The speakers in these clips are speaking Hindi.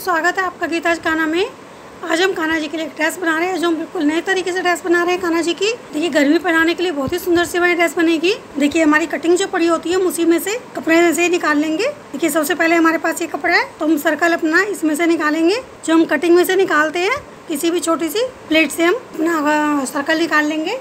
स्वागत है आपका गीताज काना में। आज हम कान्हा जी के लिए एक ड्रेस बना रहे हैं जो हम बिल्कुल नए तरीके से ड्रेस बना रहे हैं कान्हा जी की। देखिए, गर्मी पहनाने के लिए बहुत ही सुंदर सी हमारी ड्रेस बनेगी। देखिए, हमारी कटिंग जो पड़ी होती है, हम उसी में से कपड़े से ही निकाल लेंगे। देखिए, सबसे पहले हमारे पास ये कपड़ा है तो हम सर्कल अपना इसमें से निकालेंगे। जो हम कटिंग में से निकालते हैं, किसी भी छोटी सी प्लेट से हम अपना सर्कल निकाल लेंगे।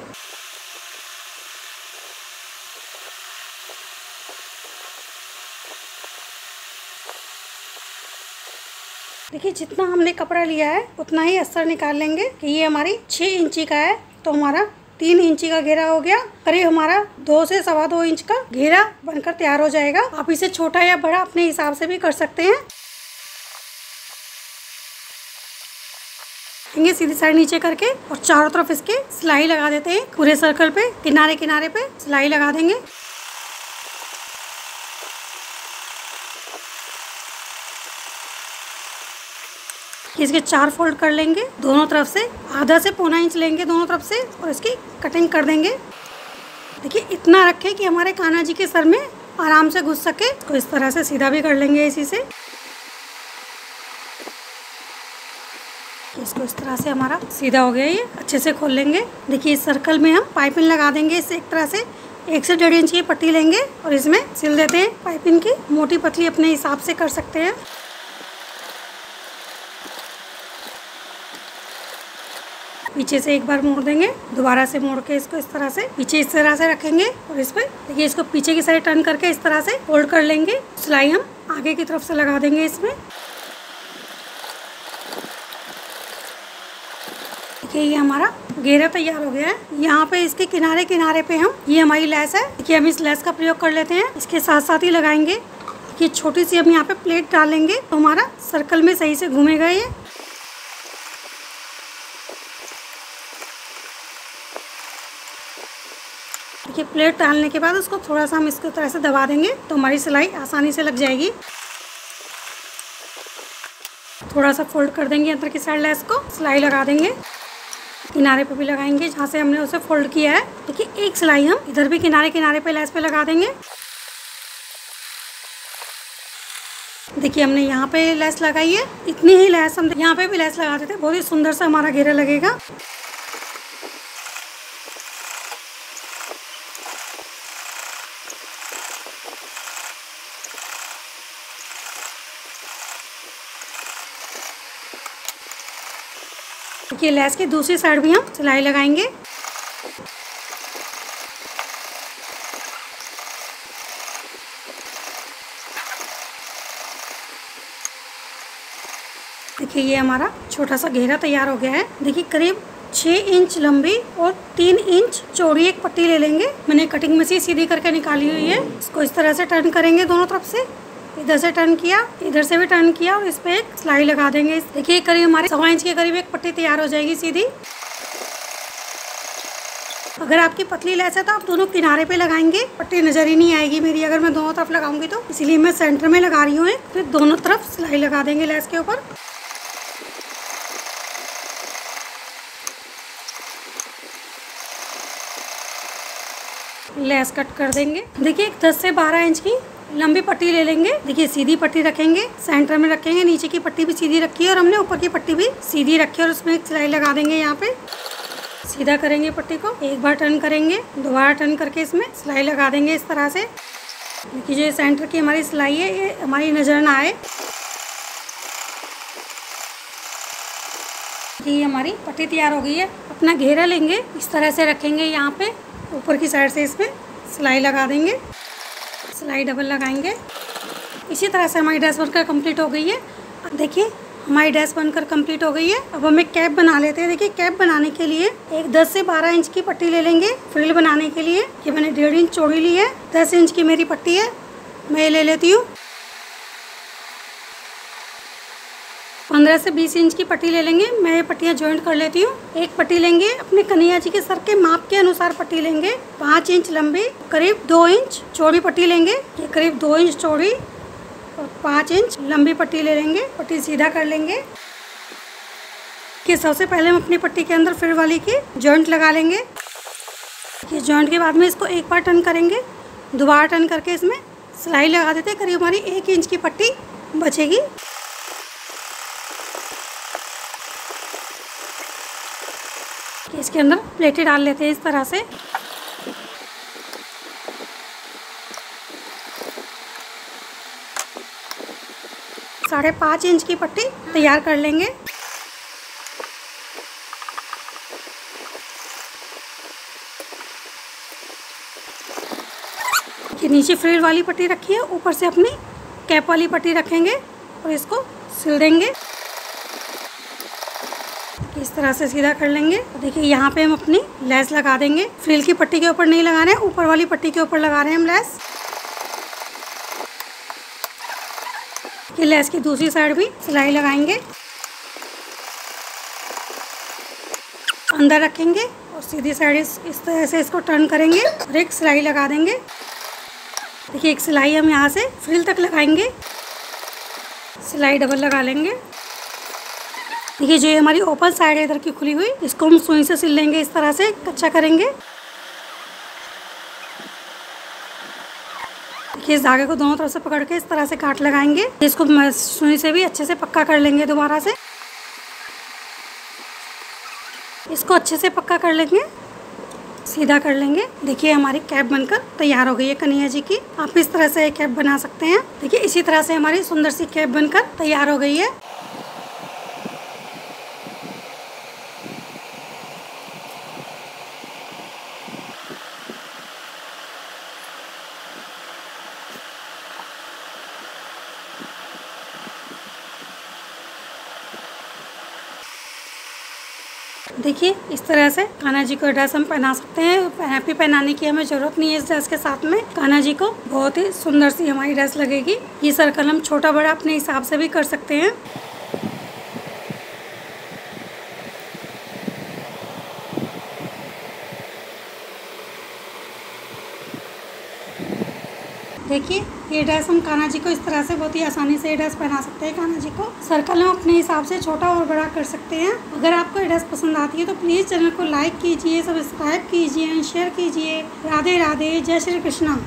देखिए, जितना हमने कपड़ा लिया है, उतना ही अस्तर निकाल लेंगे कि ये हमारी छः इंची का है तो हमारा तीन इंची का घेरा हो गया। करीब हमारा दो से सवा दो इंच का घेरा बनकर तैयार हो जाएगा। आप इसे छोटा या बड़ा अपने हिसाब से भी कर सकते हैं। लेंगे सीधी साइड नीचे करके और चारों तरफ़ इसके सिलाई लगा देते हैं। पूरे सर्कल पे किनारे किनारे पे सिलाई लगा देंगे। इसके चार फोल्ड कर लेंगे, दोनों तरफ़ से आधा से पौना इंच लेंगे दोनों तरफ़ से और इसकी कटिंग कर देंगे। देखिए, इतना रखें कि हमारे कान्हा जी के सर में आराम से घुस सके तो इस तरह से सीधा भी कर लेंगे इसी से। इसको इस तरह से हमारा सीधा हो गया ये, अच्छे से खोल लेंगे। देखिए, इस सर्कल में हम पाइपिंग लगा देंगे इससे एक तरह से एक से डेढ़ इंच की पट्टी लेंगे और इसमें सिल देते हैं। पाइपिंग की मोटी पतली अपने हिसाब से कर सकते हैं। पीछे से एक बार मोड़ देंगे, दोबारा से मोड़ के इसको इस तरह से, पीछे इस तरह से रखेंगे और इस पर देखिए इसको पीछे की साइड टर्न करके इस तरह से होल्ड कर लेंगे। सिलाई हम आगे की तरफ़ से लगा देंगे इसमें। देखिए, ये हमारा घेरा तैयार हो गया है। यहाँ पे इसके किनारे किनारे पे हम ये हमारी लेस है। देखिए, हम इस लेस का प्रयोग कर लेते हैं। इसके साथ साथ ही लगाएँगे। ये छोटी सी हम यहाँ पे प्लेट डालेंगे। तो हमारा सर्कल में सही से घूमेगा ये। देखिए प्लेट डालने के बाद उसको थोड़ा सा हम इसको तरह से दबा देंगे तो हमारी सिलाई आसानी से लग जाएगी। थोड़ा सा फोल्ड कर देंगे अंदर की साइड लेस को, सिलाई लगा देंगे। किनारे पे भी लगाएँगे जहाँ से हमने उसे फोल्ड किया है। देखिए, एक सिलाई हम इधर भी किनारे किनारे पे लेस पे लगा देंगे। देखिए, हमने यहाँ पे लेस लगाई है। इतनी ही लेस हम यहाँ पे भी लेस लगा देते हैं। बहुत ही सुंदर सा हमारा घेरा लगेगा। देखिए लेस की दूसरी साइड भी हम सिलाई लगाएँगे। देखिए, ये हमारा छोटा सा घेरा तैयार हो गया है। देखिए, करीब छः इंच लंबी और तीन इंच चौड़ी एक पट्टी ले लेंगे। मैंने कटिंग में से सीधी करके निकाली हुई है। इसको इस तरह से टर्न करेंगे दोनों तरफ़ से। इधर से टर्न किया, इधर से भी टर्न किया और इस पर एक सिलाई लगा देंगे। देखिए करीब हमारे सवा इंच के करीब एक पट्टी तैयार हो जाएगी सीधी। अगर आपकी पतली लेस है तो आप दोनों किनारे पे लगाएँगे। पट्टी नज़र ही नहीं आएगी मेरी, अगर मैं दोनों तरफ़ लगाऊँगी तो। इसीलिए मैं सेंटर में लगा रही हूँ फिर दोनों तरफ़ सिलाई लगा देंगे लेस के ऊपर। लेस कट कर देंगे। देखिए दस से बारह इंच की लंबी पट्टी ले लेंगे। देखिए, सीधी पट्टी रखेंगे, सेंटर में रखेंगे, नीचे की पट्टी भी सीधी रखी है और हमने ऊपर की पट्टी भी सीधी रखी है और उसमें एक सिलाई लगा देंगे यहाँ पे। सीधा करेंगे पट्टी को, एक बार टर्न करेंगे, दोबारा टर्न करके इसमें सिलाई लगा देंगे इस तरह से। देखिए, जो सेंटर की हमारी सिलाई है, ये हमारी नज़र ना आए। ये हमारी पट्टी तैयार हो गई है। अपना घेरा लेंगे, इस तरह से रखेंगे यहाँ पे, ऊपर की साइड से इसमें सिलाई लगा देंगे। सिलाई डबल लगाएँगे। इसी तरह से हमारी ड्रेस बनकर कंप्लीट हो गई है। देखिए, हमारी ड्रेस बनकर कंप्लीट हो गई है। अब हमें कैप बना लेते हैं। देखिए कैप बनाने के लिए एक 10 से 12 इंच की पट्टी ले लेंगे फ्रिल बनाने के लिए। ये मैंने डेढ़ इंच चौड़ी ली है। 10 इंच की मेरी पट्टी है। मैं ये ले लेती हूँ। पंद्रह से बीस इंच की पट्टी ले लेंगे। मैं ये पट्टियाँ ज्वाइंट कर लेती हूँ। एक पट्टी लेंगे, अपने कन्हैया जी के सर के माप के अनुसार पट्टी लेंगे। पाँच इंच लंबी, करीब दो इंच चौड़ी पट्टी लेंगे। ये करीब दो इंच चौड़ी और पाँच इंच लंबी पट्टी ले लेंगे। पट्टी सीधा कर लेंगे। कि सबसे पहले हम अपनी पट्टी के अंदर फिर वाली की जॉइंट लगा लेंगे। ये जॉइंट के बाद में इसको एक बार टर्न करेंगे। दोबारा टर्न करके इसमें सिलाई लगा देते करीब हमारी एक इंच की पट्टी बचेगी। इसके अंदर प्लेटें डाल लेते हैं इस तरह से। साढ़े पाँच इंच की पट्टी तैयार कर लेंगे। ये नीचे फ्रिल वाली पट्टी रखी है, ऊपर से अपनी कैप वाली पट्टी रखेंगे और इसको सिल देंगे। इस तरह से सीधा कर लेंगे। देखिए यहाँ पे हम अपनी लेस लगा देंगे। फ्रिल की पट्टी के ऊपर नहीं लगा रहे हैं ऊपर वाली पट्टी के ऊपर लगा रहे हैं हम लेस। ये लेस की दूसरी साइड भी सिलाई लगाएँगे। अंदर रखेंगे और सीधी साइड इस, इस तरह से इसको टर्न करेंगे और एक सिलाई लगा देंगे। देखिए एक सिलाई हम यहाँ से फ्रिल तक लगाएँगे। सिलाई डबल लगा लेंगे। देखिए, जो ये हमारी ओपन साइड है, इधर की खुली हुई, इसको हम सुई से सिल लेंगे, इस तरह से कच्चा करेंगे। देखिए, इस धागे को दोनों तरफ़ से पकड़ के इस तरह से काट लगाएँगे। इसको सुई से भी अच्छे से पक्का कर लेंगे दोबारा से। इसको अच्छे से पक्का कर लेंगे, सीधा कर लेंगे। देखिए, हमारी कैप बनकर तैयार हो गई है कन्हैया जी की। आप इस तरह से कैप बना सकते हैं। देखिए, इसी तरह से हमारी सुंदर सी कैप बनकर तैयार हो गई है। देखिए, इस तरह से कान्हा जी को ड्रेस हम पहना सकते हैं। हैप्पी पहनाने की हमें ज़रूरत नहीं है इस ड्रेस के साथ में। कान्हा जी को बहुत ही सुंदर सी हमारी ड्रेस लगेगी। ये सर्कल हम छोटा बड़ा अपने हिसाब से भी कर सकते हैं। देखिए, ये ड्रेस हम कान्हा जी को इस तरह से बहुत ही आसानी से ये ड्रेस पहना सकते हैं, कान्हा जी को। सर्कल हम अपने हिसाब से छोटा और बड़ा कर सकते हैं। अगर आपको ये ड्रेस पसंद आती है तो प्लीज़ चैनल को लाइक कीजिए सब्सक्राइब कीजिए शेयर कीजिए। राधे राधे, जय श्री कृष्णा।